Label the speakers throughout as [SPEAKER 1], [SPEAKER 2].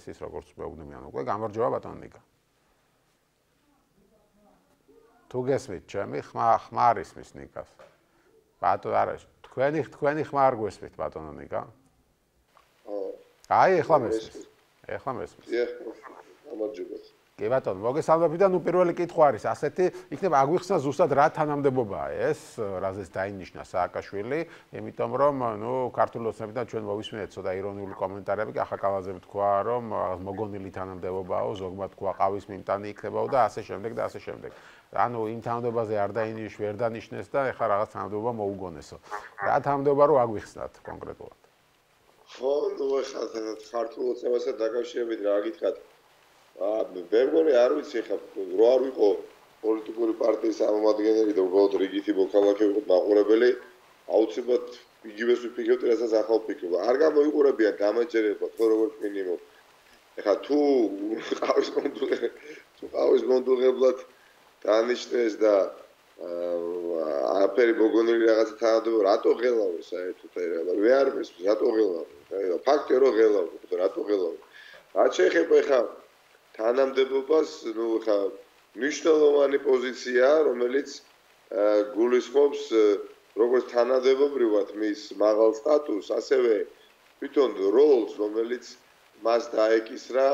[SPEAKER 1] არის ის როგორც მეუბნებიან უკვე გამარჯობა ბატონ ნიკა თუ გესმით ჩემი ხმა ხმარის მის ნიკას ბატონ არა თქვენი თქვენი ხმარ გვესმით ბატონო ნიკა აი ეხლა მესმის ეხლა მესმის.
[SPEAKER 2] ეხლა გამარჯობა
[SPEAKER 1] კი ბატონო, მოგესალმები და ნუ პირველი კითხვა არის ასეთი, იქნება აგვიხსნა ზუსტად რა თანამდებობაა ეს, რაზეც დაინიშნა სააკაშვილი, იმიტომ რომ ნუ ქართულ ოცნებიდან ჩვენ მოვისმინეთ ცოტა ირონიული კომენტარები, ახაკალაძემ თქვა, რომ მოგონილი თანამდებობაო, ზოგმა თქვა ყავის მიმტანი იქნებაო და ასე შემდეგ და ასე შემდეგ. ანუ იმ თანამდებობაზე არ დაინიშნეს, ვერ დანიშნეს და ეხლა რაღაც თანამდებობა მოუგონესო. რა თანამდებობა რო აგვიხსნათ კონკრეტულად?
[SPEAKER 2] ხო, ნუ ეხლა ქართულ ოცნებასთან დაკავშირებით რა გითხრათ? მე მგონი არ ვიცი ხა რო არ ვიყო პოლიტიკური პარტიის ამომადგენელი და უბრალოდ რიგითი მოქალაქე ვიყო მაყურებელი აუცილებლად იგივეს ვიფიქრებდი რასაც ახალ ფიქრობა. არ გამოიყურებია დამაჯერება თქო როგორც მინიმუმ. ეხა თუ ყავის მონდულე თუ ყავის მონდულებლად დანიშნეს და აფერი მოგონილი რაღაცა თანადო რატო ღელავე საერთოდ აი რა მე არ მის რატო ღელავე ფაქტია რომ ღელავე რატო ღელავე რა შეიძლება ეხა თანამდებობას, ну, ხა მნიშვნელოვანი პოზიცია, რომელიც გულისხმობს როგორც თანამდებობრივად მის მაღალ სტატუსს, ასევე თვითონ როლს, რომელიც მას დაეკისრა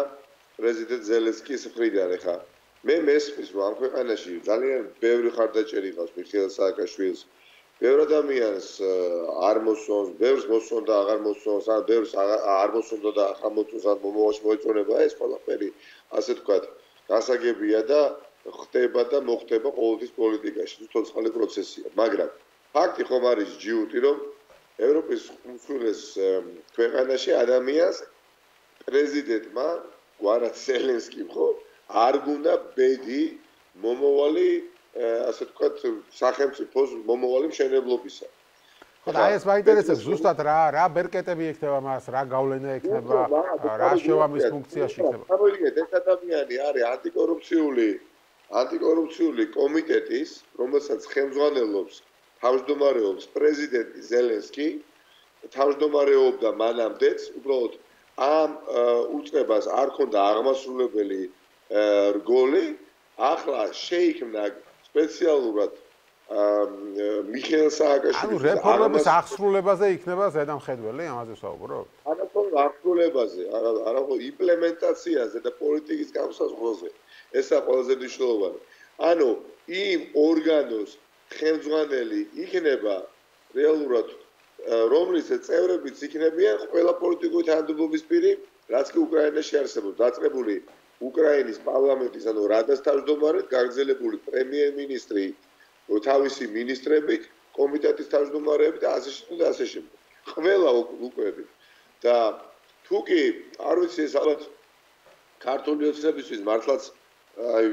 [SPEAKER 2] პრეზიდენტ ზელენსკის მხრიდან, ხა მე მესმის, რომ ამ ქვეყანაში ძალიან ბევრი ხარდაჭერი ყავს მიხეილ სააკაშვილის ბევრ ადამიანს არ მოსწონს, ბევრს მოსწონდა, აღარ მოსწონს, ან ბევრს არ მოსწონდა და ახლა მოსწონს, ან მომავალში მოეწონება ეს ყველაფერი, ასე თქვათ, გასაგებია და ხდება და მოხდება ყოველთვის პოლიტიკაში, თუ ცოცხალი პროცესია, მაგრამ ფაქტი ხომ არის ჯიუტი, რომ ევროპის უმსხვილეს ქვეყანაში ადამიანს პრეზიდენტმა გვარა სელენსკი ხო არ გუნდა ბედი მომავალი ასე ვთქვათ, სახელმწიფოს მომავალი მშენებლობისა.
[SPEAKER 1] და ეს მაინტერესებს ზუსტად რა რა ბერკეტები ექნება მას, რა გავლენა ექნება, რა შევამის ფუნქციაში იქნება.
[SPEAKER 2] გამიგეთ, ეს ადამიანი არის ანტიკორუფციული ანტიკორუფციული კომიტეტის, რომელსაც ხელმძღვანელობს თავმჯდომარეობს პრეზიდენტი ზელენსკი, თავმჯდომარეობდა მანამდეც, უბრალოდ ამ უწყებას არ ქონდა აღმასრულებელი რგოლი, ახლა შეიქმნა სპეციალურად მიხეილ სააკაშვილის
[SPEAKER 1] ანუ რეფორმების აღსრულებაზე იქნება ზედამხედველი ამაზე საუბრობ?
[SPEAKER 2] არა ხო აღსრულებაზე, არა არა იმპლემენტაციაზე და პოლიტიკის განსაზღვრაზე. ესა ყველაზე მნიშვნელოვანი. ანუ იმ ორგანოს ხელმძღვანელი იქნება რეალურად რომლის წევრებიც იქნებიან ყველა პოლიტიკური თანამდებობის პირი, რაც კი უკრაინაში არსებობს, დაწყებული უკრაინის პარლამენტის ანუ რადას თავმჯდომარედ გაგზელებული პრემიერ-მინისტრი თავისი მინისტრებით, კომიტეტის თავმჯდომარეები და ასე შემდეგ და ასე შემდეგ. ყველა უკვე და თუ კი არ ვიცი ეს ალბათ ქართული ოცნებისთვის მართლაც აი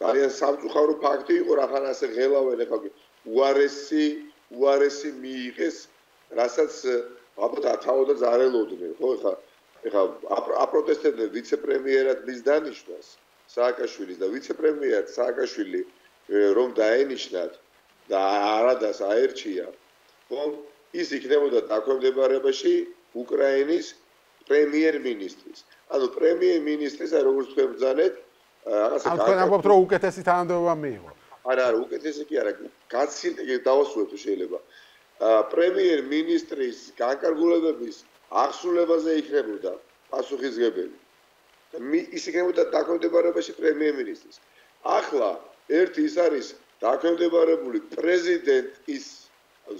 [SPEAKER 2] ძალიან სამწუხარო ფაქტი იყო რახან ასე ღელავენ ახლა უარესი უარესი მიიღეს რასაც ალბათ ათავდა ზარელოდნენ ხო ახლა ეხლა აპროტესტებდნენ ვიცე-პრემიერად მის დანიშნას სააკაშვილის და ვიცე-პრემიერად სააკაშვილი რომ დაენიშნათ და არადას აერჩია. ხომ ის იქნებოდა დაქვემდებარებაში უკრაინის პრემიერ-მინისტრის. ანუ პრემიერ-მინისტრის როგორც თქვენ ბძანეთ
[SPEAKER 1] რაღაცა ამ თქვენ ამბობთ რომ უკეთესი თანამდებობა მიიღო.
[SPEAKER 2] არა არა უკეთესი კი არა გაცილებით დავასრულებ შეიძლება. პრემიერ-მინისტრის განკარგულებების აღსრულებაზე იქნებოდა პასუხისგებელი. ის იქნებოდა დაქვემდებარებაში პრემიერ-მინისტრის. ახლა ერთი ის არის დაქვემდებარებული პრეზიდენტის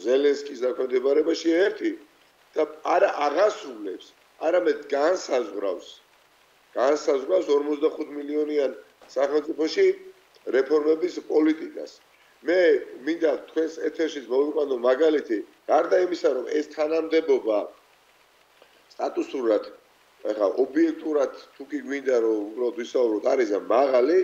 [SPEAKER 2] ზელენსკის დაქვემდებარებაში ერთი და არა აღასრულებს, არამედ განსაზღვრავს განსაზღვრავს 45 მილიონიან სახელმწიფოში რეფორმების პოლიტიკას. მე მინდა თქვენს ეთერში მოვიყვანო მაგალითი, გარდა იმისა, რომ ეს თანამდებობა სტატუსურად ახლა ობიექტურად თუ კი გვინდა რომ უბრალოდ ვისაუბროთ არის ამ მაღალი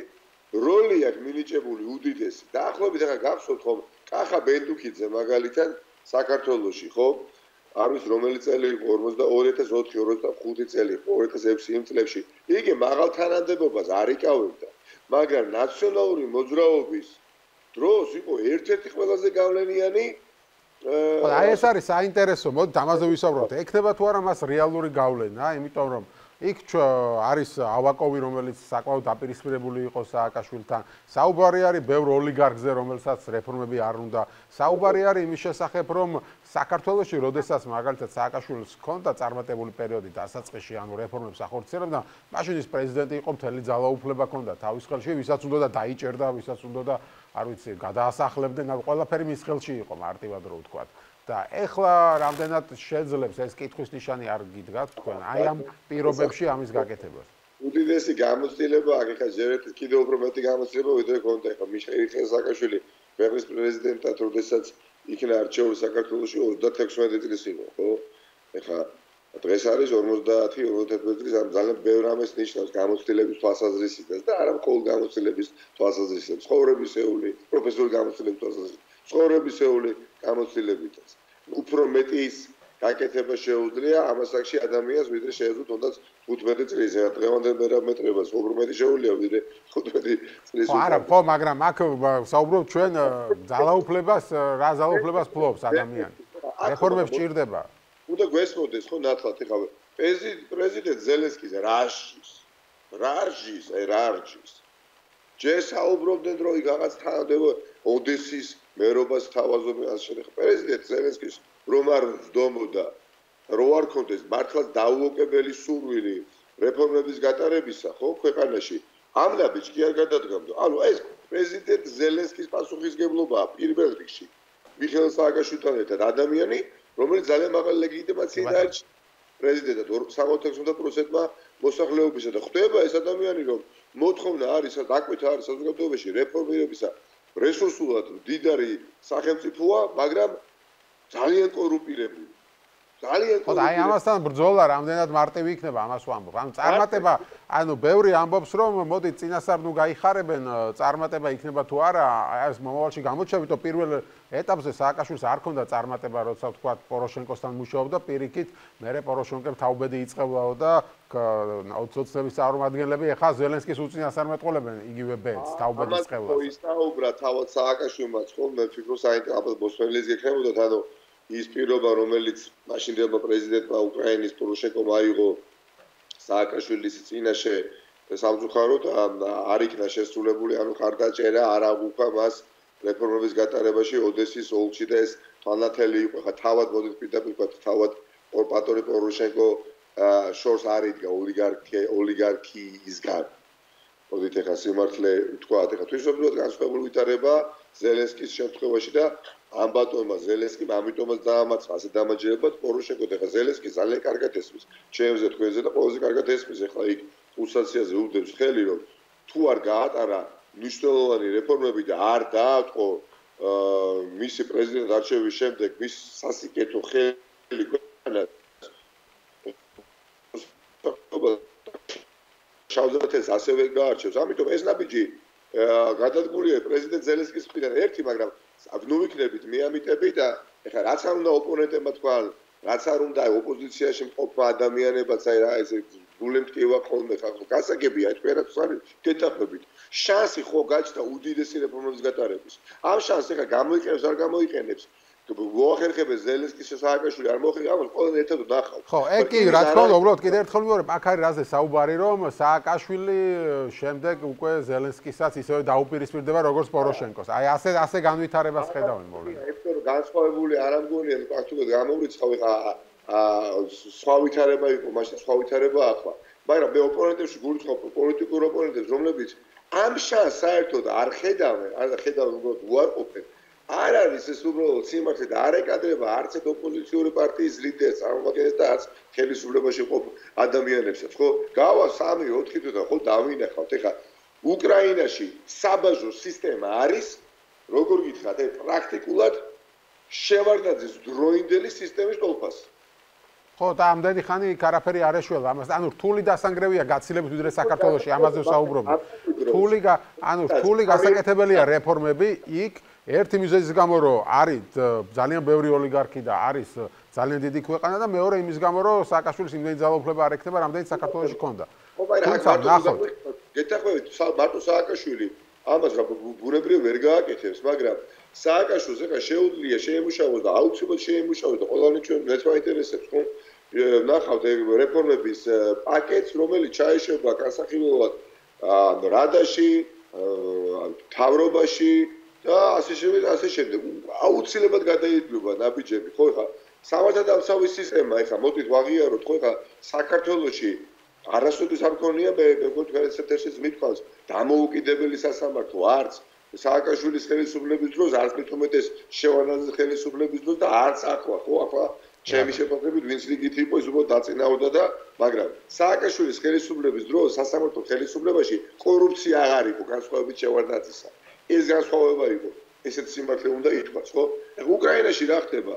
[SPEAKER 2] როლი აქვს მინიჭებული უდიდესი დაახლოებით ახლა გახსოვთ ხომ კახა ბენდუკიძე მაგალითად საქართველოსში ხო? არ ვიცი რომელი წელი იყო? 42-2004-2005 წელი 2006 იმ წლებში. იგი მაღალ თანამდებობას არ იკავებდა მაგრამ ნაციონალური მოძრაობის დროს იყო ერთ-ერთი ყველაზე გავლენიანი
[SPEAKER 1] აი ეს არის საინტერესო, მოდი ამაზე ვისაუბროთ. ექნება თუ არა მას რეალური გავლენა, იმიტომ რომ იქ არის ავაკოვი, რომელიც საკმაოდ დაპირისპირებული იყო სააკაშვილთან. საუბარი არის ბევრ ოლიგარქზე, რომელსაც რეფორმები არ უნდა. საუბარი არის იმის შესახებ, რომ საქართველოში, როდესაც მაგალითად სააკაშვილს ჰქონდა წარმატებული პერიოდი დასაწყისში, ანუ რეფორმებს ახორციელებდა, მაშინ ის პრეზიდენტი იყო, მთელი ძალაუფლება ჰქონდა თავის ხელში, ვისაც უნდა და დაიჭერდა, ვისაც უნდა და არ ვიცი, გადაასახლებდნენ, ანუ ყველაფერი მის ხელში იყო, მარტივად რო ვთქვა. და ეხლა რამდენად შეძლებს ეს კითხვის ნიშანი არ გიდგათ თქვენ? აი ამ პირობებში ამის გაკეთებას.
[SPEAKER 2] უდიდესი გამოცდილება აქ ხა ჯერეთ კიდევ უფრო მეტი გამოცდილება ვიდრე კონტე ხა მიხეილ ხესაკაშვილი ქვეყნის პრეზიდენტად როდესაც იქნა არჩეული საქართველოსი 36 წლის იყო ხო? ეხა დღეს არის 50-51 წლის ამ ძალიან ბევრ ამას ნიშნავს გამოცდილების თვალსაზრისით და არა მხოლოდ გამოცდილების თვალსაზრისით ცხოვრებისეული პროფესიული გამოცდილების თვალსაზრისით ცხოვრებისეული გამოცდილებითაც. უფრო მეტი ის გაკეთება შეუძლია ამასაკში ადამიანს ვიდრე შეეძლო თუნდაც 15 წლის რა დღევანდელ პარამეტრებას უფრო მეტი შეუძლია ვიდრე 15 წლის
[SPEAKER 1] არა ხო მაგრამ აქ საუბრობ ჩვენ ძალაუფლებას რა ძალაუფლებას ფლობს ადამიანი რეფორმებს ჭირდება
[SPEAKER 2] უნდა გვესმოდეს ხო ნათლად ეხლა პრეზიდენტ ზელენსკის რაშის რაშის აი რაშის ჯერ საუბრობდნენ რომ იქ რაღაც თანამდებობა ოდესის მერობას თავაზობენ ასე შემდეგ. პრეზიდენტ ზელენსკის რომ არ ვდომოდა რო არ კონდეს მართლა დაუოკებელი სურვილი რეფორმების გატარებისა ხო ქვეყანაში. ამ ნაბიჯ კი არ გადადგამდა. ანუ ეს პრეზიდენტ ზელენსკის პასუხისგებლობაა პირველ რიგში მიხეილ სააკაშვილთან ერთად ადამიანი რომელიც ძალიან მაღალი ლეგიტიმაცია დაერჩა პრეზიდენტად 66%-მა მოსახლეობისა და ხდება ეს ადამიანი რომ მოთხოვნა არის დაკვეთა არის საზოგადოებაში რეფორმირებისა რესურსულად დიდარი სახელმწიფოა, მაგრამ ძალიან კორუმპირებული. ძალიან
[SPEAKER 1] კორუმპირებული. ხო, აი ამასთან ბრძოლა რამდენად მარტივი იქნება ამას ვამბობ. ანუ წარმატება, ანუ ბევრი ამბობს, რომ მოდი წინასწარ ნუ გაიხარებენ, წარმატება იქნება თუ არა, აი ეს მომავალში გამოჩევით, პირველ ეტაპზე სააკაშვილს არ ქონდა წარმატება, როცა თქვა პოროშენკოსთან მუშაობდა, პირიქით, მერე პოროშენკომ თაუბედი იწყებაო და აუცილებლობის წარმომადგენლები ახლა ზელენსკის უწინასწარმეტყოლებენ იგივე ბედს თაუბედის წყევლას.
[SPEAKER 2] ამას ისაუბრა თავად სააკაშვილმა, ხო, მე ვფიქრობ საინტერესო ბოსფენლის გეკრებოდა, ანუ ის პირობა, რომელიც მაშინდელმა პრეზიდენტმა უკრაინის პოროშენკომ აიღო სააკაშვილის წინაშე სამწუხაროდ არ იქნა შესრულებული, ანუ ხარდაჭერა არ აღუქვა მას რეფორმების გატარებაში ოდესის ოლქში და ეს თვალნათელი იყო. ხა თავად მოდით პირდაპირ ვთქვა თავად ორპატორი პოროშენკო შორს არ იდგა ოლიგარქი ოლიგარქიისგან. მოდით ახლა სიმართლე ვთქვა ახლა თვითშობილად განსხვავებული ვითარება ზელენსკის შემთხვევაში და ამ ბატონმა ზელენსკიმ ამიტომაც დაამარცხა ასე დამაჯერებლად პოროშენკო და ახლა ზელენსკი ძალიან კარგად ესმის ჩემზე თქვენზე და ყველაზე კარგად ესმის ახლა იქ პულსაციაზე უდებს ხელი რომ თუ არ გაატარა მნიშვნელოვანი რეფორმები და არ დაატყო მისი პრეზიდენტ არჩევის შემდეგ მის სასიკეთო ხელი ქვეყანა შავზათეს ასევე გაარჩევს. ამიტომ ეს ნაბიჯი გადადგმულია პრეზიდენტ ზელენსკის მხრიდან ერთი, მაგრამ ნუ ვიქნებით მეამიტები და ეხლა რაც არ უნდა ოპონენტებმა თქვა, რაც არ უნდა ოპოზიციაში მყოფ ადამიანებაც აი რა ეს გულემტკივა ხოლმე ხალხო გასაგებია თქვენაც არის გეთახმებით შანსი ხო გაჩნდა უდიდესი რეფორმების გატარების. ამ შანსს ახლა გამოიყენებს არ გამოიყენებს მოახერხებს ზელენსკის სააკაშვილი არ მოხერხებს ყველანი ერთად ნახავ
[SPEAKER 1] ხო ეგ კი რა თქმა უნდა უბრალოდ კიდე ერთხელ ვიმეორებ აქ არის რაზე საუბარი რომ სააკაშვილი შემდეგ უკვე ზელენსკისაც ისევე დაუპირისპირდება როგორც პოროშენკოს აი ასე ასე განვითარებას ხედავენ მოვლენას
[SPEAKER 2] ეს რომ განსხვავებული არ ამგონია პრაქტიკულად გამოვრიცხავ ხა სხვა ვითარება იყო, მაშინ სხვა ვითარება ახლა. მაგრამ მე ოპონენტებში გულისხმობ პოლიტიკურ ოპონენტებს, რომლებიც ამ შანსს საერთოდ არ ხედავენ, არ ხედავენ უბრალოდ უარყოფენ. არ არის ეს უბრალოდ სიმართლე და არ ეკადრება არც ეს ოპოზიციური პარტიის ლიდერს, წარმოგიდგენთ და არც ხელისუფლებაში ყოფ ადამიანებსაც, ხო? გავა 3-4 თვე და ხო დავინახავთ. ეხლა უკრაინაში საბაჟო სისტემა არის, როგორ გითხრათ, ეს პრაქტიკულად შევარდაძის დროინდელი სისტემის ტოლფასი.
[SPEAKER 1] ხო და ამდენი ხანი იქ არაფერი არ ეშველა ამას ანუ რთული დასანგრევია გაცილებით ვიდრე საქართველოში ამაზე ვსაუბრობ რთული ანუ რთული გასაკეთებელია რეფორმები იქ ერთი მიზეზის გამო რომ არის ძალიან ბევრი ოლიგარქი და არის ძალიან დიდი ქვეყანა და მეორე იმის გამო რომ სააკაშვილის იმდენი ძალაუფლება არ ექნება რამდენიც საქართველოში ქონდა
[SPEAKER 2] ნახოთ. გეთახვევით მარტო სააკაშვილი ამას რა ბუნებრივ ვერ გააკეთებს მაგრამ სააკაშვილს ეხა შეუძლია შეემუშაოს და აუცილებლად შეემუშაოს და ყველანი ჩვენ მეც მაინტერესებს ხო? ნახავთ რეფორმების პაკეტს, რომელიც ჩაეშობა განსახილველად ანუ რადაში, თავრობაში და ასე შემდეგ, ასე შემდეგ. აუცილებლად გადაიდგება ნაბიჯები, ხო ხა? სამართალ დამცავი სისტემა, ეხა მოდით ვაღიაროთ, ხო ხა? საქართველოში არასოდეს არ ქონია მე ერთ ერთს მithქვავს დამოუკიდებელი სასამართლო არც სააკაშვილის ხელისუფლების დროს არც მithumetes შევანაძის ხელისუფლების დროს და არც ახლა ხო ახლა ჩემი შეფასებით ვინც რიგით იყო ის უბრალოდ დაწინაურდა და მაგრამ სააკაშვილის ხელისუფლების დროს სასამართლო ხელისუფლებაში კორუფცია აღარ იყო განსხვავებით შევანაძისა ეს განსხვავება იყო ესეც სიმართლე უნდა ითქვას ხო უკრაინაში რა ხდება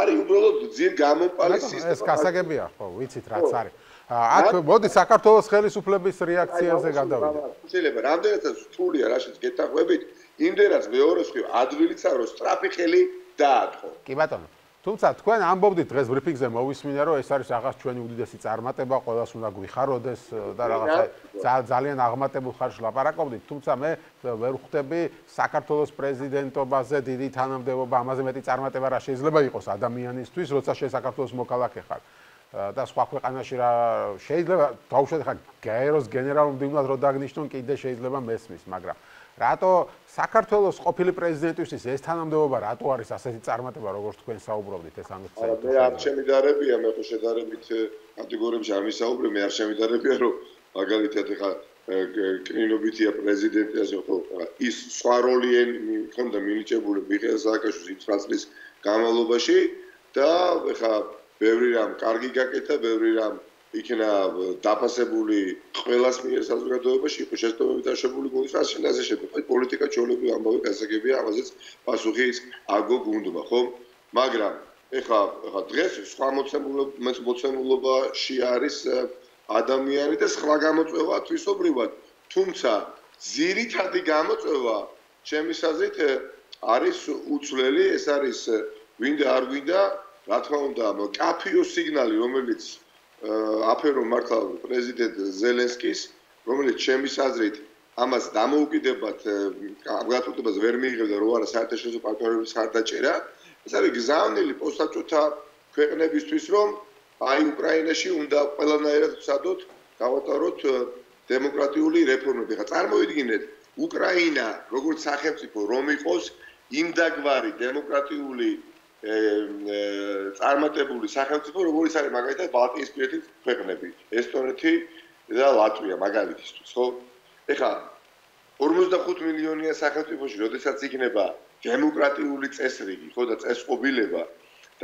[SPEAKER 2] არის უბრალოდ ძირ გამომპალი სისტემა
[SPEAKER 1] ეს გასაგებია ხო ვიცით რაც არის აქ მოდი საქართველოს ხელისუფლების რეაქციაზე გადავიდე.
[SPEAKER 2] შეიძლება რამდენადაც რთულია რაშიც გეთახვებით, იმდენად მეორეს ხი ადვილიცა რომ სტრაფი ხელი დაათხო.
[SPEAKER 1] კი ბატონო. თუმცა თქვენ ამბობდით დღეს ბრიფინგზე მოვისმინე რომ ეს არის რაღაც ჩვენი უდიდესი წარმატება, ყოველას უნდა გვიხაროდეს და რაღაცა ძალიან აღმატებულ ხარჯს ლაპარაკობდით, თუმცა მე ვერ ხვდები საქართველოს პრეზიდენტობაზე დიდი თანამდებობა, ამაზე მეტი წარმატება რა შეიძლება იყოს ადამიანისთვის, როცა შე საქართველოს მოქალაქე ხარ. და სხვა ქვეყანაში რა შეიძლება დაუშვათ ხა გაეროს გენერალურ მდივნად რო დაგნიშნონ კიდე შეიძლება მესმის მაგრამ რატო საქართველოს ყოფილი პრეზიდენტისთვის ეს თანამდებობა რატო არის ასეთი წარმატება როგორც თქვენ საუბრობდით ეს ამის
[SPEAKER 2] არა მე არ შემიდარებია მე ხო შედარებით კატეგორიებში არ მისაუბრე მე არ შემიდარებია რომ მაგალითად ხა კრინობითია პრეზიდენტი ასე ხო ის სხვა როლი მქონდა მინიჭებული მიხეილ სააკაშვილის იმ წლის განმავლობაში და ხა ბევრი რამ კარგი გაკეთა, ბევრი რამ იქნა დაფასებული ყველას მიერ საზოგადოებაში, იყო შეცდომები დაშვებული გულის ასინაზე შეფეთქება პოლიტიკა ჩოლები ამბავი გასაგებია, ამაზეც პასუხის აგო გუნდმა, ხო? მაგრამ ეხა ეხა დღეს სხვა მოცემულობაში არის ადამიანი და სხვა გამოწვევა თვისობრივად, თუმცა ზირითადი გამოწვევა ჩემის აზრით არის უცვლელი, ეს არის ვინდა არ ვინდა რა თქმა უნდა, კაფიო სიგნალი, რომელიც აფერო მართლა პრეზიდენტ ზელენსკის, რომელიც ჩემის აზრით ამას დამოუკიდებად გაწყვეტებას ვერ მიიღებდა, რო არა საერთაშორისო პარტნიორების ხარდაჭერა, ეს არის გზავნილი პოსტსაჭოთა ქვეყნებისთვის, რომ აი უკრაინაში უნდა ყველანაირად ვსადოთ, გავატაროთ დემოკრატიული რეფორმები. ხა წარმოიდგინეთ, უკრაინა როგორც სახელმწიფო რომ იყოს იმდაგვარი დემოკრატიული წარმატებული სახელმწიფო როგორიც არის მაგალითად ბალტიისპირეთის ქვეყნები ესტონეთი და ლატვია მაგალითისთვის ხო? ეხლა 45 მილიონია სახელმწიფოში როდესაც იქნება დემოკრატიული წესრიგი ხო და წესყობილება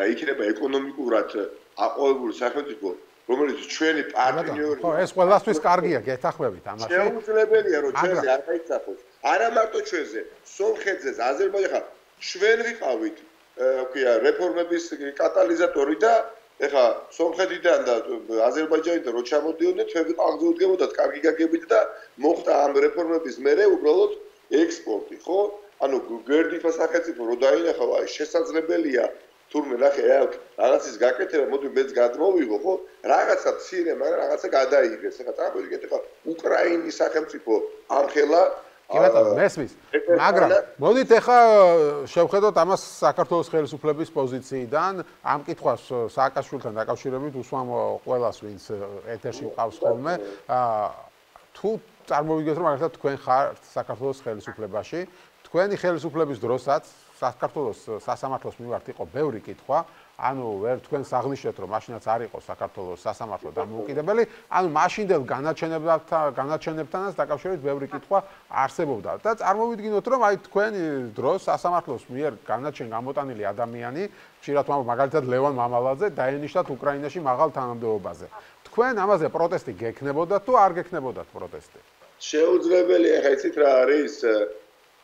[SPEAKER 2] და იქნება ეკონომიკურად აყვავებული სახელმწიფო რომელიც ჩვენი პარტნიორი
[SPEAKER 1] ხო ეს ყველასთვის კარგია გეთახმებით ამაში
[SPEAKER 2] შეუძლებელია რომ ჩვენზე არ დაიცახოს არა მარტო ჩვენზე სომხეთზე აზერბაიჯანზე ჩვენ ვიყავით ქვია რეფორმების კატალიზატორი და ეხა სომხეთიდან და აზერბაიჯანიდან რო ჩამოდიოდნენ ჩვენ აღძუდგებოდათ კარგი გაგებით და მოხდა ამ რეფორმების მერე უბრალოდ ექსპორტი ხო? ანუ გერდიფა სახელმწიფო რო დაინახა აი შესაძლებელია თურმე ნახე რაღაცის გაკეთება მოდი მეც გადმოვიღო ხო? რაღაცა ცირე მაგრამ რაღაცა გადაიღეს. ეხა წარმოიდგინეთ ეხა უკრაინის სახელმწიფო ამხელა
[SPEAKER 1] კი ბატონო, მესმის. მაგრამ მოდით ახლა შევხედოთ ამას საქართველოს ხელისუფლების პოზიციიდან, ამ კითხვას სააკაშვილთან დაკავშირებით უსვამ ყოველას ვინც ეთერში ყავს ხოლმე. თუ წარმოვიდგეთ რომ მაგალითად თქვენ ხართ საქართველოს ხელისუფლებაში, თქვენი ხელისუფლების დროსაც საქართველოს სასამართლოს მიმართ იყო ბევრი კითხვა, ანუ ვერ თქვენ საღნიშნეთ რომ მაშინაც არ იყო საქართველოს სასამართლო დამოუკიდებელი, ანუ მაშინდელ განაჩენებთან განაჩენებთანაც დაკავშირებით ბევრი კითხვა არსებობდა და წარმოვიდგინოთ რომ აი თქვენი დროს სასამართლოს მიერ განაჩენ გამოტანილი ადამიანი, ხშირად მაგალითად ლევან მამალაძე დაენიშნათ უკრაინაში მაღალ თანამდებობაზე. თქვენ ამაზე პროტესტი გექნებოდათ თუ არ გექნებოდათ პროტესტი?
[SPEAKER 2] შეუძლებელია, ხა იცით რა არის?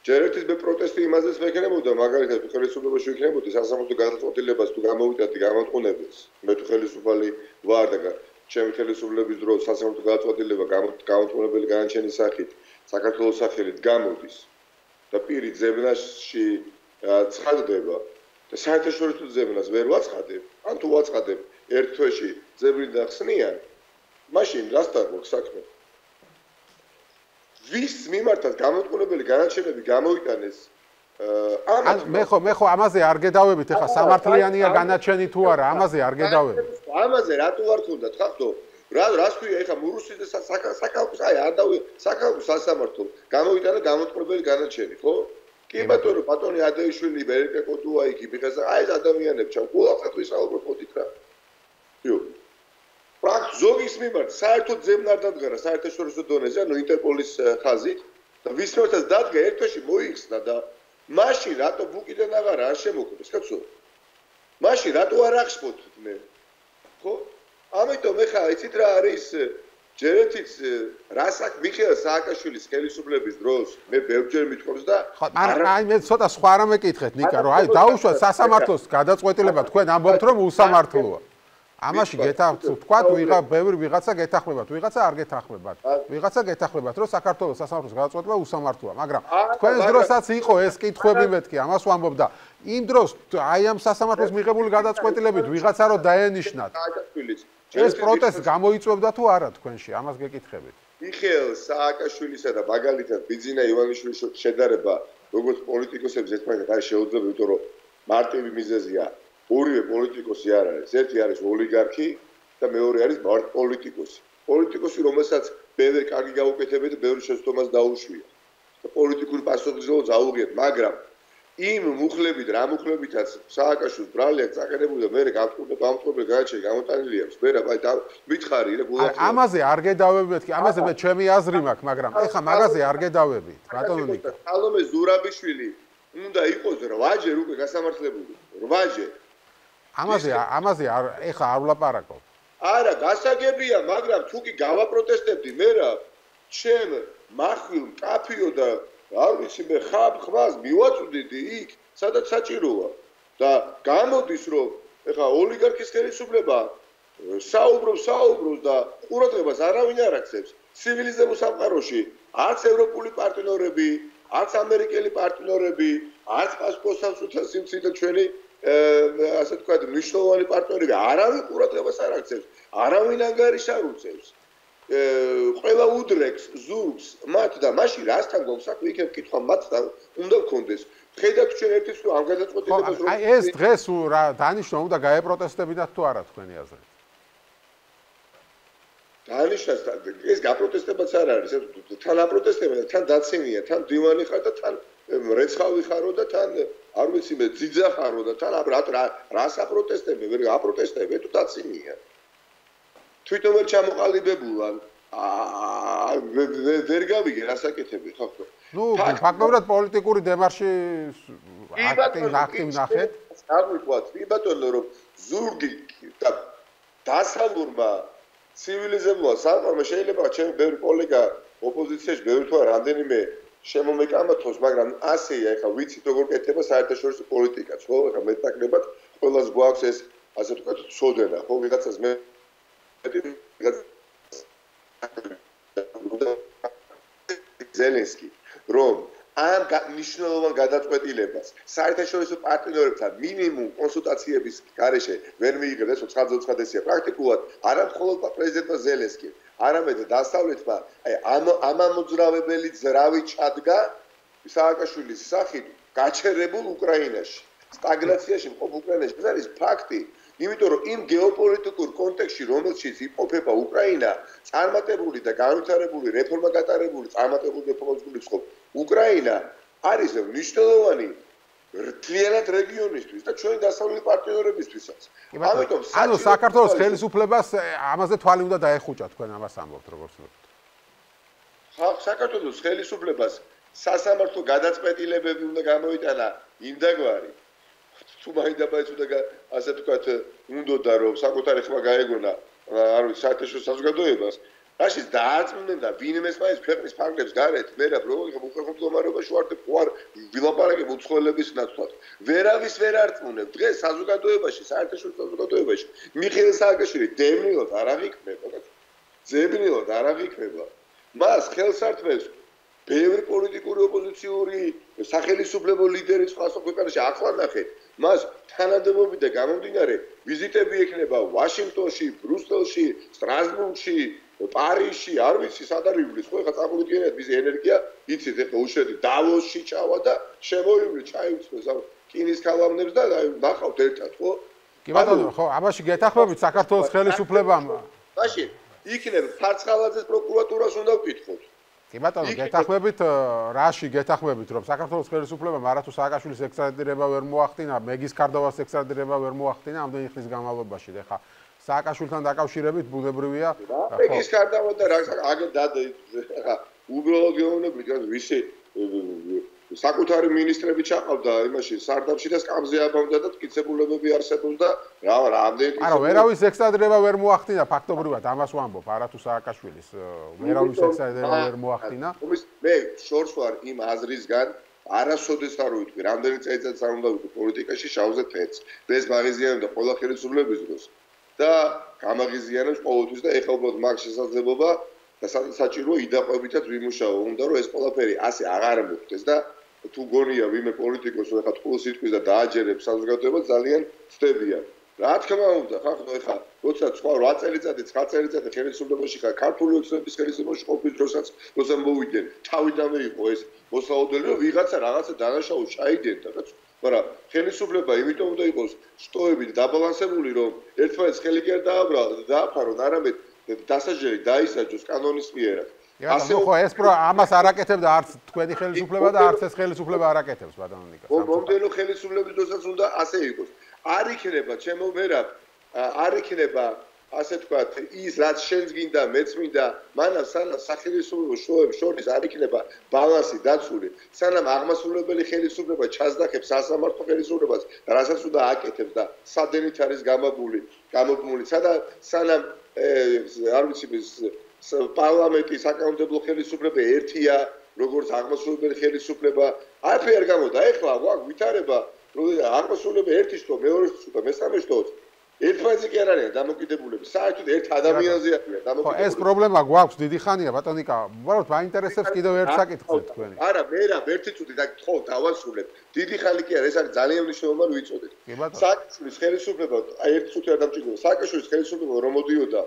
[SPEAKER 2] ჯერ ერთის მე პროტესტი იმაზეც მეკნებოდა, მაგალითად ხელისუფლებაში ვიქნებოდი სასამართლო გადაწყვეტილებას თუ გამოვიდადი გამოტყუნებას. მე თუ ხელისუფალი ვარ და ჩემი ხელისუფლების დროს სასამართლო გადაწყვეტილება გამოტყუნებელი განაჩენის სახით საქართველოს სახელით გამოდის და პირი ძებნაში ცხადდება და საერთაშორისო ძებნას ვერ ვაცხადებ, ან თუ ვაცხადებ ერთ თვეში ძებნიდან ხსნიან, მაშინ რასთან გვაქვს საქმე? ვის მიმართაც გამოტყუნებელი განაჩენები გამოიტანეს
[SPEAKER 1] ან მე ხო მე ხო ამაზე არ გედავებით ეხა სამართლიანია განაჩენი თუ არა ამაზე არ გედავებით?
[SPEAKER 2] ამაზე რატო არ თუნდათ ხახტო რა რას ქვია ეხა მურუსი და საკალკუს აი არ დავი საკალკუს სასამართლო გამოვიტანა გამოწყობილი განაჩენი ხო? კი ბატონო ბატონი ადეიშვილი ბერკე კოტუა იქ მიხეს აი ეს ადამიანებს ჩავ ყოლაფერ ვისაუბროთ ხოთით რა. იო პრაქტ ზოგის მიმართ საერთოდ ზემნარ დადგარა საერთაშორისო დონეზე ანუ ინტერპოლის ხაზით და ვისმერთაც დადგა ერთში მოიხსნა და მაშინ რატო ბუკიდან აღარა არ შემოკვდეს კაცო მაშინ რატო არ ახსოვთ მე ხო? ამიტომ ეხლა იცით რა არის ჯერეთიც რასაკ მიხეილ სააკაშვილის ხელისუფლების დროს მე ბევრჯერ მithქვამს და
[SPEAKER 1] აი მე ცოტა სხვა რამე კითხეთ ნიკა რომ აი დაუშვათ სასამართლოს გადაწყვეტილება თქვენ ამბობთ რომ უსამართლოა ამაში გეთახთ თქვათ ვიღა ბევრი ვიღაცა გეთახმებათ. ვიღაცა არ გეთახმებათ. ვიღაცა გეთახმებათ რომ საქართველოს სასამართლოს გადაწყვეტილება უსამართლოა მაგრამ თქვენს დროსაც იყო ეს კითხვები მეთქი ამას ვამბობ და იმ დროს აი ამ სასამართლოს მიღებული გადაწყვეტილებით ვიღაცა რომ დაენიშნათ ეს პროტესტი გამოიწვევდა თუ არა თქვენში ამას გეკითხებით?
[SPEAKER 2] მიხეილ სააკაშვილისა და მაგალითად ბიძინა ივანიშვილის შედარება როგორც პოლიტიკოსებს ერთმანეთთან არ შეუძლებს იმიტომ რომ მარტივი მიზეზია ორივე პოლიტიკოსი არ არის. ერთი არის ოლიგარქი და მეორე არის პოლიტიკოსი. პოლიტიკოსი, რომელსაც ბევრი კარგი გაუკეთებია და ბევრი შეცდომას დაუშვია. და პოლიტიკური პასუხისმგებლობა დაუღიათ, მაგრამ იმ მუხლებით, რა მუხლებითაც სააკაშვილს ბრალია წაკერებული და მე გამწყვეტ გამწყვეტ გაჩე გამოტანილი აქვს. მე რა, აი და მითხარი რა გულახი.
[SPEAKER 1] ამაზე არ გედავებთ კი, ამაზე მე ჩემი აზრი მაქვს, მაგრამ ეხა მაგაზე არ გედავებით. ბატონო ნიკა.
[SPEAKER 2] სალომე ზურაბიშვილი უნდა იყოს რვაჯერ უკვე გასამართლებული. რვაჯერ.
[SPEAKER 1] ამაზე ამაზე ეხა არ ვლაპარაკობ.
[SPEAKER 2] არა, გასაგებია, მაგრამ თუ კი გავაპროტესტებდი მე რა, ჩემ מחვილ კაფიო და არ ვიცი მე ხაბ ხმას მივაწვდიდი იქ, სადაც საჭიროა. და გამოდის რომ ეხა ოლიგარქის ხელისუფლება საუბრობს, საუბრობს და ყურადღებას არავინ არ აქცევს. ცივილიზებულ სამყაროში არც ევროპული პარტნიორები, არც ამერიკელი პარტნიორები, არც პასპორტს უცხო სიმცირე ჩვენი ასე ვთქვათ, მნიშვნელოვანი პარტნიორები არავინ ყურადღებას არ აქცევს, არავინ ანგარიშს არ უწევს. ყველა უდრექს, ზურგს, მათ და მაშინ რასთან გვაქვს იქნებ კითხვა მათთან უნდა გქონდეს. ხედავთ ჩვენ ერთის თუ ამ გადაწყვეტილებას
[SPEAKER 1] რომ აი ეს დღეს რა დანიშნო უნდა გაეპროტესტებინათ თუ არა თქვენი აზრით?
[SPEAKER 2] დანიშნას ეს გაპროტესტებაც არ არის, თან აპროტესტებენ და თან დაცემია, თან დივანი ხარ და თან რეცხავი ხარო და თან არ ვიცი მე ძიძა ხარო და თან რა რას აპროტესტები ვერ აპროტესტები თუ დაცინია თვითონ ვერ ჩამოყალიბებულან აა ვერ გავიგე რასაკეთები ხო ხო.
[SPEAKER 1] ნუ ფაქტობრივად პოლიტიკური დემარში აქტივ ნახეთ.
[SPEAKER 2] აღვიქვათ კი ბატონო რომ ზურგი და დასალურმა ცივილიზებულმა სამყარომა შეიძლება ჩემი ბევრი კოლეგა ოპოზიციაში ბევრი თუ რამდენიმე შემომეკამათოს, მაგრამ ასეა, ეხლა ვიცით როგორ კეთდება საერთაშორისო პოლიტიკა, ხო? ეხლა მეტაკლებად ყოველას გვაქვს ეს ასე ვთქვათ, ცოდნა, ხო? ვიღაცას მე ზელენსკი, რომ ამ ნიშნულოვან გადაწყვეტილებას საერთაშორისო პარტნიორებთან მინიმუმ კონსულტაციების გარეშე ვერ მიიღებს, ოცხაძოცხადესია პრაქტიკულად, არა მხოლოდ პრეზიდენტ ზელენსკი, არამედ დასავლეთმა აი ამ ამამოძრავებელი ძრავი ჩადგა სააკაშვილის სახით გაჩერებულ უკრაინაში სტაგნაციაში მყოფ უკრაინაში. ეს არის ფაქტი იმიტომ რომ იმ გეოპოლიტიკურ კონტექსტში რომელშიც იმყოფება უკრაინა წარმატებული და განვითარებული რეფორმა გატარებული წარმატებული რეფორმული ხო უკრაინა არის მნიშვნელოვანი რთლიანად რეგიონისთვის და ჩვენი დასავლელი პარტნიორებისთვისაც.
[SPEAKER 1] ამიტომ ანუ საქართველოს ხელისუფლებას ამაზე თვალი უნდა დაეხუჭა თქვენ ამას ამბობთ როგორც ვთქვით.
[SPEAKER 2] ხა საქართველოს ხელისუფლებას სასამართლო გადაწყვეტილებები უნდა გამოიტანა იმდაგვარი თუ მაინდა ბაიც უნდა ასე ვთქვათ უნდა რომ საკუთარი ხმა გაეგონა არ ვიცი საერთაშორისო საზოგადოებას რაშიც დაარწმუნდნენ და ვინმესმა ეს ქვეყნის ფარგლებს გარეთ მერა ბროგი ხუხეხო მდგომარეობაში ვარ და ყوار ვილაპარაკებ უცხოელების ნაცვლად. ვერავის ვერ არწმუნებ. დღეს საზოგადოებაში, საერთაშორისო საზოგადოებაში მიხეილ სააკაშვილი დევნილად არ აღიქმება. ძებნილად არ აღიქმება. მას ხელს ართმევს ბევრი პოლიტიკური ოპოზიციური სახელმწიფო ლიდერი სხვადასხვა ქვეყანაში ახლა ნახეთ, მას თანადობობით და გამომდინარე ვიზიტები ექნება ვაშინგტონში, ბრუსელში, სტრასბურგში, პარიზში, არ ვიცი, სად არის ივლის, ხო, ეხლა წამოვიდგენიათ მისი ენერგია, იცით, ეხლა უშედი დავოსში ჩავა და შემოივლი, ჩაივწვეს ამ კინის ქალამნებს და ნახავთ ერთად, ხო?
[SPEAKER 1] კი ბატონო, ხო, აბაში გეთახმებით საქართველოს ხელისუფლებამ.
[SPEAKER 2] ბაში, იქნებ ფარცხალაძეს პროკურატურას უნდა ვკითხოთ.
[SPEAKER 1] კი ბატონო, გეთახმებით რაში გეთახმებით რომ საქართველოს ხელისუფლებამ არათუ სააკაშვილის ექსტრადირება ვერ მოახდინა, მეგის კარდოვას ექსტრადირება ვერ მოახდინა ამდენი ხნის განმავლობაში, ეხა სააკაშვილთან დაკავშირებით ბუნებრივია.
[SPEAKER 2] ხო მეგის კარდავა და რა აგე ეხა უბრალოდ გეუბნები რომ ვისი საკუთარი ministrები ჩაყავდა იმაში სარდაფში და სკამზე აბავდა და ტკიცებულებები არსებობდა რა რამდენი
[SPEAKER 1] არა ვერავის ექსტრადირება ვერ მოახდინა ფაქტობრივად ამას ვამბობ არათუ სააკაშვილის ვერავის ექსტრადირება ვერ მოახდინა.
[SPEAKER 2] მე შორს ვარ იმ აზრისგან არასოდეს არ ვიტყვი რამდენი წელიწადს არ უნდა ვიტყვი პოლიტიკაში შავზე თეთრ. ეს მაგიზიანებდა ყველა ხელისუფლების დროს და გამაღიზიანებს ყოველთვის და ეხლა უბრალოდ მაგ შესაძლებლობა და საჭირო იდაყვებითაც ვიმუშაო უნდა რომ ეს ყველაფერი ასე აღარ მოხდეს და თუ გონია ვიმე პოლიტიკოს რომ ეხლა თქოს სიტყვის და დააჯერებს საზოგადოებას ძალიან ცდებიან. რა თქმა უნდა, ხახო ეხლა როცა სხვა 8 წელიწადი, 9 წელიწადი ხელისუფლებაში ხარ, ქართული ოცნების ხელისუფლებაში ყოფნის დროსაც, როცა მოვიდნენ, თავიდანვე იყო ეს მოსაოდელი, რომ ვიღაცა რაღაცა დანაშაულს ჩაიდენ და რაც მაგრამ ხელისუფლება იმიტომ უნდა იყოს სტოებით დაბალანსებული, რომ ერთმანეთს ხელი კი არ დააბრალ, დააფარონ, არამედ დასაჯელი დაისაჯოს კანონის მიერად.
[SPEAKER 1] ასე ხო ეს პრო ამას არაკეთებდა არც თქვენი ხელისუფლება და არც ეს ხელისუფლება არაკეთებს ბატონო ნიკა.
[SPEAKER 2] მომდენო ხელისუფლების დროსაც უნდა ასე იყოს. არ იქნება ჩემო ვერა არ იქნება ასე თქვათ ის რაც შენს გინდა მეც მინდა მანამ სანამ სახელმწიფო შოებს შორის არ იქნება ბალანსი დაცული სანამ აღმასრულებელი ხელისუფლება ჩასდახებს სასამართლო ხელისუფლებას რასაც უნდა აკეთებს და სადენით არის გამაბული გამობმული სადა სანამ არ ვიცი პარლამენტი საკანონმდებლო ხელისუფლება ერთია, როგორც აღმასრულებელი ხელისუფლება. არაფერი არ გამოდა. ეხლა ვაგ ვითარება, რომ აღმასრულება ერთის თო, მეორეს თო, მესამეს თო. ერთმანეთზე კი არ არის დამოკიდებულები. საერთოდ ერთ ადამიანზე არის დამოკიდებული.
[SPEAKER 1] ხო, ეს პრობლემა გვაქვს დიდი ხანია, ბატონიკა. უბრალოდ მაინტერესებს კიდევ ერთ საკითხზე თქვენი.
[SPEAKER 2] არა, მე რა, ერთი წუთი და ხო, დავასრულებ. დიდი ხანი კი არა, ეს არის ძალიან მნიშვნელოვანი ვიწოდეთ. სააკაშვილის ხელისუფლება, აი ერთი წუთი არ დამჭირდება. სააკაშვილის ხელისუფლება რომ მოდიოდა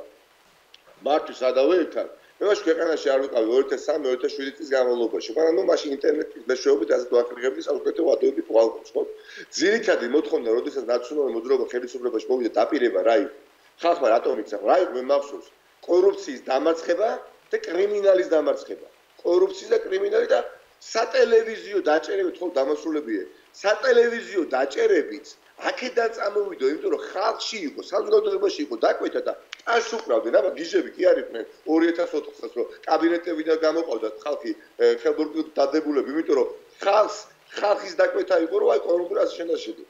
[SPEAKER 2] მართვის ადავეებთან მე მაშ ქვეყანაში არ ვიყავი 2003-2007 წლის განმავლობაში, მაგრამ ნუ მაშინ ინტერნეტის მეშვეობით ასე დააკრიგებდი საკუთრებო ადოები პოალკოს, ხო? ძირითადი მოთხოვნა, როდესაც ნაციონალური მოძრაობა ხელისუფლებაში მოვიდა დაპირება რა იყო? ხალხმა რატომ იცახ? რა იყო მე მახსოვს? კორუფციის დამარცხება და კრიმინალის დამარცხება. კორუფციის და კრიმინალის და სატელევიზიო დაჭერებით ხო დამასრულებია. სატელევიზიო დაჭერებით აქედან წამოვიდო, იმიტომ რომ ხალხში იყო, საზოგადოებაში იყო დაკვეთა და ას უკრავდნენ, აბა გიჟები კი არიდნენ 2004 წელს, რომ კაბინეტებიდან გამოყავდათ ხალხი ხელბურთით დადებულები, იმიტომ რომ ხალხს ხალხის დაკვეთა იყო, რომ აი კორუმპირას შენაშედი.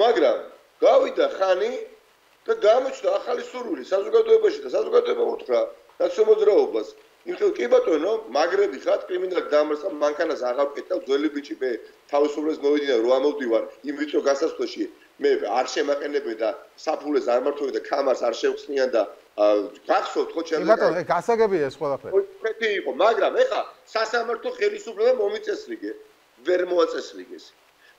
[SPEAKER 2] მაგრამ გავიდა ხანი და გამოჩნდა ახალი სურვილი საზოგადოებაში და საზოგადოება უთხრა ნაციონალურობას. იმიტომ კი ბატონო, მაგრები ხათ კრიმინალი დამარცხა მანქანას აღარ ვკეთდა ძველი ბიჭი მე თავისუფლებას მოვიდინა რომ ამოვდივარ იმ ვიტრო გასასვლელში მე არ შემაყენებე და საფულეს არ მართოვე და კამარს არ შევხსნიან და გახსოვთ ხო ჩემს
[SPEAKER 1] ბატონო გასაგებია ეს ყველაფერი.
[SPEAKER 2] ხეთი იყო მაგრამ ეხა სასამართლო ხელისუფლება მომიწესრიგე ვერ მოაწესრიგეს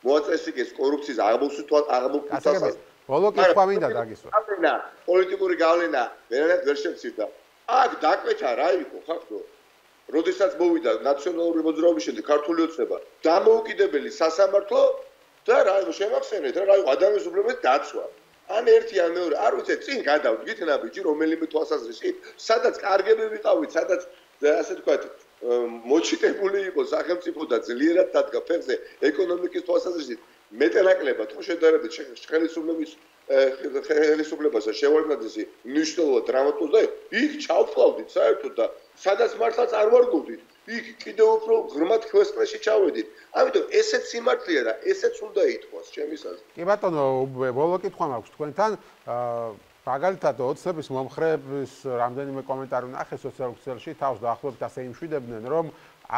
[SPEAKER 2] მოაწესრიგეს კორუფციის აღმოსვითვალ აღმოფუთასას
[SPEAKER 1] ბოლო კითხვა მინდა დაგისვა.
[SPEAKER 2] გავლენა პოლიტიკური გავლენა ვერანაირად ვერ შემცირდა. აქ დაკვეთა რა იყო ხახო როდესაც მოვიდა ნაციონალური მოძრაობის შემდეგ ქართული ოცნება დამოუკიდებელი სასამართლო და რა იყო შემახსენეთ რა იყო ადამიანის უფლებების დაცვა. ან ერთი ან მეორე არ ვიცი წინ გადავდგით ნაბიჯი რომელიმე თვალსაზრისით სადაც კარგები ვიყავით სადაც ასე თქვათ მოჩიტებული იყო სახელმწიფო და ძლიერად დადგა ფერზე ეკონომიკის თვალსაზრისით მეტენაკლებად ხო შედარებით ხელისუფლების ხელისუფლებასა შევარდნაძესი ნიშნულო დრამატულს და იქ ჩავფლავდით საერთოდ და სადაც მართლაც არ ვარგობდით იქ კიდევ უფრო ღრმად ქვესკრეში ჩავედით. ამიტომ ესეც სიმართლეა და ესეც უნდა ითქვას ჩემის აზრით.
[SPEAKER 1] კი ბატონო, ბოლო კითხვა მაქვს თქვენთან. აა მაგალითად ოცნების მომხრეების რამდენიმე კომენტარი ნახე სოციალურ ქსელში, თავს დაახლოებით ასე იმშვიდებდნენ, რომ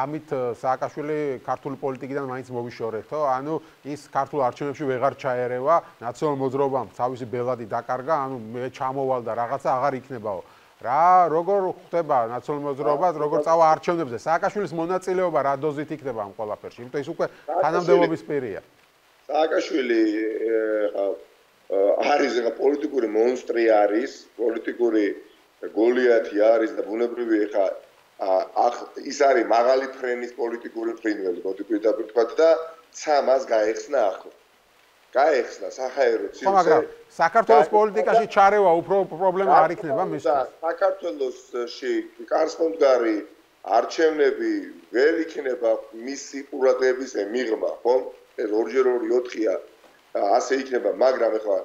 [SPEAKER 1] ამით სააკაშვილი ქართული პოლიტიკიდან მაინც მოვიშორეთო, ანუ ის ქართულ არჩევნებში ვეღარ ჩაერევა, ნაციონალურ მოძრაობამ თავისი ბელადი დაკარგა, ანუ მე ჩამოვალ და რაღაცა აღარ იქნებაო. რა როგორ ხდება ნაციონალურ მოძრაობას როგორ წავა არჩევნებზე? სააკაშვილის მონაწილეობა რა დოზით იქნება ამ ყველაფერში? იმიტომ ის უკვე თანამდებობის პირია.
[SPEAKER 2] სააკაშვილი არის რა პოლიტიკური მონსტრი არის პოლიტიკური გოლიათი არის და ბუნებრივი ხა ახ ის არის მაღალი ფრენის პოლიტიკური ფრინველი, მოდი პირდაპირ თქვა და ცამას გაეხსნა ახლა. გაეხსნა საჰაერო
[SPEAKER 1] ცივზე. ხო, მაგრამ საქართველოს პოლიტიკაში ჩარევა უფრო პრობლემა არ იქნება მის.
[SPEAKER 2] საქართველოსში კარსკონდგარი არჩევნები ვერ იქნება მისი ყურადღების მიღმა, ხო? ეს 2-ჯერ 2-4-ია. ასე იქნება, მაგრამ ეხლა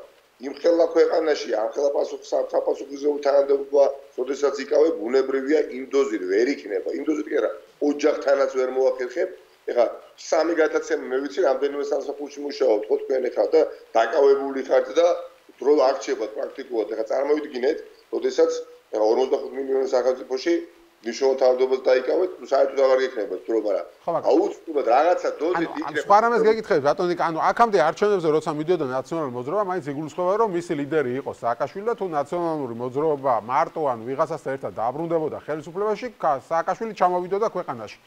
[SPEAKER 2] იმ ხელა ქვეყანაში ამ ხელა პასუხს საფასუხისმგებლობა თანამდებობა, შესაძაც იკავე ბუნებრივია იმ დოზით ვერ იქნება. იმ დოზით კი არა, ოჯახთანაც ვერ მოახერხებ. ეხლა სამი გადაცემა მე ვიცი რამდენიმე სამსახურში მუშაობ, ხო თქვენ ეხლა და დაკავებული ხართ და დრო არჩევათ პრაქტიკულად. ეხლა წარმოვიდგინეთ, როდესაც 45 მილიონი სახელმწიფოში ნიშნულ თავდობას დაიკავეთ, საერთოდ აღარ გექნება თუ რა. აუცილებლად რაღაცა დოზით იქნება. ანუ
[SPEAKER 1] სხვა რამეს გეკითხეთ, ბატონი, ანუ აქამდე არჩევნებზე როცა მიდიოდა ნაციონალური მოძრაობა, მაინც იგულისხმება, რომ მისი ლიდერი იყო სააკაშვილი და თუ ნაციონალური მოძრაობა მარტო ან ვიღაცასთან ერთად დაბრუნდებოდა ხელისუფლებაში, სააკაშვილი ჩამოვიდოდა ქვეყანაში.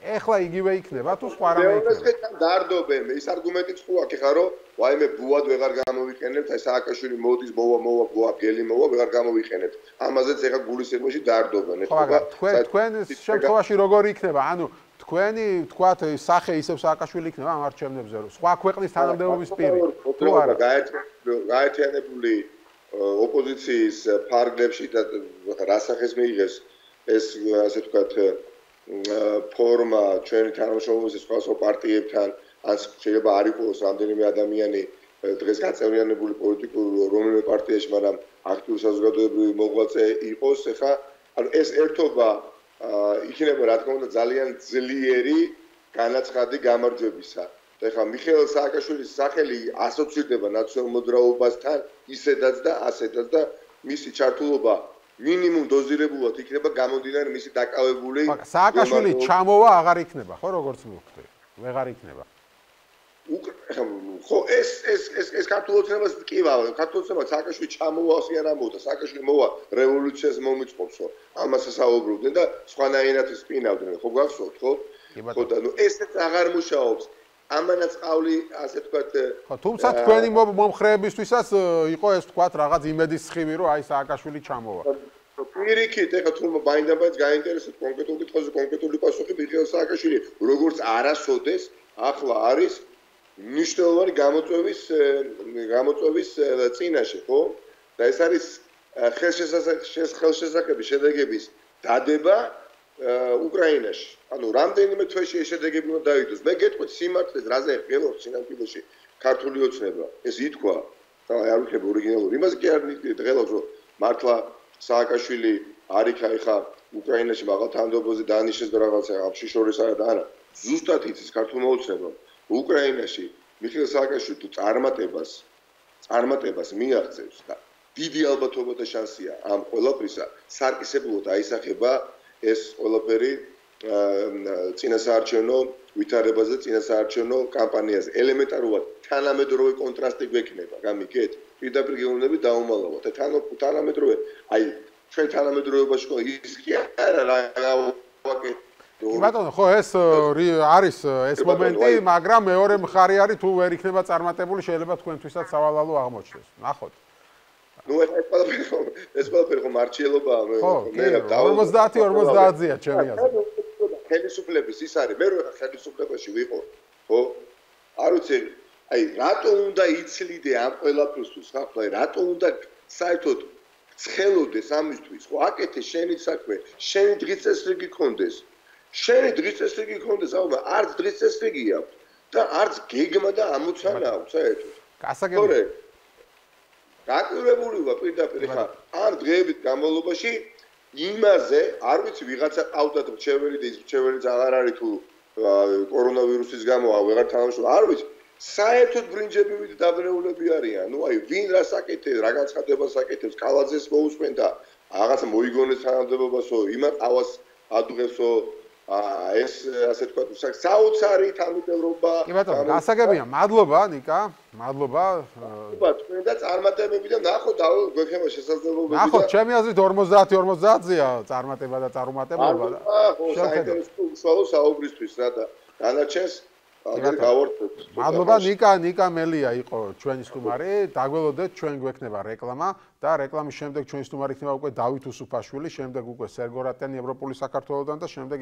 [SPEAKER 1] ეხლა იგივე იქნება თუ სხვა რამე იქნება.
[SPEAKER 2] დარდობენ, ის არგუმენტიც ხო აქ ხარო, ვაიმე ბუად ვეღარ გამოვიყენებთ, აი სააკაშვილი მოდის, მოვა, მოვა, ბუა, გელი მოვა, ვეღარ გამოვიყენებთ. ამაზეც ეხა გულის ემოში დარდობენ,
[SPEAKER 1] ეხლა თქვენ თქვენ შემთხვევაში როგორ იქნება? ანუ თქვენი თქვათ სახე ისევ სააკაშვილი იქნება ამ არჩევნებზე, რომ სხვა ქვეყნის თანამდებობის პირი.
[SPEAKER 2] თუ არა, გაერთიანებული ოპოზიციის ფარგლებში და რასახეს მიიღეს ეს ასე თქვათ ფორმა ჩვენი თანამშრომლობის სხვადასხვა პარტიებთან ან შეიძლება არ იყოს რამდენიმე ადამიანი დღეს გაწევრიანებული პოლიტიკური რომელიმე პარტიაში, მაგრამ აქტიური საზოგადოებრივი მოღვაწე იყოს, ეხა ანუ ეს ერთობა იქნება რა თქმა უნდა ძალიან ძლიერი განაცხადი გამარჯვებისა. ეხა მიხეილ სააკაშვილის სახელი ასოცირდება ნაციონალურ მოძრაობასთან ისედაც და ასედაც და მისი ჩართულობა მინიმუმ დოზირებულად იქნება გამომდინარე მისი დაკავებული
[SPEAKER 1] სააკაშვილი ჩამოვა აღარ იქნება ხო როგორც მოვხდი ვეღარ იქნება.
[SPEAKER 2] ხო ეს ეს ეს ეს ქართულოცნებას კივა ქართულოცნება სააკაშვილი ჩამოვა ასე არ ამბობდა. სააკაშვილი მოვა რევოლუციას მომიწყობსო ამას საუბრობდნენ და სხვანაირად სპინავდნენ ხო გახსოვთ ხო? ხო და ნუ ესეც აღარ მუშაობს ამანაც ყავლი ასე თქვათ
[SPEAKER 1] ხო თუმცა თქვენი მომხრეებისთვისაც იყო ეს თქვათ რაღაც იმედის სხივი რომ აი სააკაშვილი ჩამოვა.
[SPEAKER 2] პირიქით ეხა თუ მაინდამაინც გაინტერესებს კონკრეტულ კითხვაზე კონკრეტული პასუხი მიხეილ სააკაშვილი როგორც არასოდეს ახლა არის ნიშნულოვანი გამოწვევის გამოწვევის წინაშე ხო? და ეს არის ხელშესახების შედეგების დადება უკრაინაში. ანუ რამდენიმე თვეში ეს შედეგები უნდა დაიდოს. მე გეტყვით სიმართლეს, რაზე ღელოს სინამდვილეში ქართული ოცნება. ეს ითქვა და არ ვიქნებ ორიგინალური. იმას კი არ ღელოს, რომ მართლა სააკაშვილი არ იქა ეხა უკრაინაში მაღალ თანამდებობაზე დანიშნეს და რაღაცა აფში შორის არა და არა. ზუსტად იცის ქართულმა ოცნებამ უკრაინაში მიხეილ სააკაშვილი თუ წარმატებას წარმატებას მიაღწევს და დიდი ალბათობა და შანსია ამ ყველაფრისა სარკისებლად აისახება ეს ყველაფერი წინასაარჩევნო ვითარებაზე, წინასაარჩევნო კამპანიაზე ელემენტარულად თანამედროვე კონტრასტი გვექნება, გამიგეთ? პირდაპირ გეუბნები დაუმალავად. და თან თანამედროვე, აი, ჩვენ თანამედროვეობაში ხო ის კი არა რა ვაკეთ
[SPEAKER 1] ბატონო, ხო ეს არის ეს მომენტი, მაგრამ მეორე მხარე არის თუ ვერ იქნება წარმატებული, შეიძლება თქვენთვისაც სავალალო აღმოჩნდეს. ნახოთ.
[SPEAKER 2] ნუ ეს ყველაფერი ხო ეს ყველაფერი ხო მარჩიელობაა
[SPEAKER 1] მე მე 50 50-ია ჩემი აზრით
[SPEAKER 2] ხელისუფლების ის არის მე რო ხა ხელისუფლებაში ვიყო ხო არ ვიცი აი რატო უნდა იცლიდე ამ ყველაფერს ხა რატო უნდა საერთოდ ცხელოდეს ამისთვის ხო აკეთე შენი საქმე შენი დღის წესრიგი გქონდეს შენი დღის წესრიგი გქონდეს აუ არც დღის წესრიგი აქვს და არც გეგმა და ამოცანა აქვს საერთოდ
[SPEAKER 1] გასაგებია
[SPEAKER 2] დაკვირვებული ვარ პირდაპირ ხა ამ დღეების განმავლობაში იმაზე არ ვიცი ვიღაცა ყავდათ რჩეველი და ის რჩეველი აღარ არის თუ კორონავირუსის გამო აღარ თანამშრომლობ არ ვიცი. საერთოდ ბრინჯები დაბრეულები არიან. ნუ აი ვინ რა საკეთებს რა განცხადებას საკეთებს კალაძეს მოусმენ და რაღაცა მოიგონეს თანამდებობასო იმას ავას ადუღებსო აა ეს ასე თქვა საოცარი თანმიმდევრობა
[SPEAKER 1] კი ბატონო გასაგებია მადლობა ნიკა მადლობა
[SPEAKER 2] უბა თქვენ და წარმატებები და ნახო და გვექნება შესაძლებლობები
[SPEAKER 1] და ნახო ჩემი აზრით 50 50-ზეა წარმატება და წარუმატებლობა და
[SPEAKER 2] ხო საინტერესო უშუალო საუბრისთვის რა და დანარჩენს აგერ გავორთოთ.
[SPEAKER 1] მადლობა ნიკა, ნიკა მელია იყო ჩვენი სტუმარი. დაგველოდეთ, ჩვენ გვექნება რეკლამა და რეკლამის შემდეგ ჩვენი სტუმარი იქნება უკვე დავით უსუფაშვილი, შემდეგ უკვე სერგო რატიანი ევროპული საქართველოსდან და შემდეგ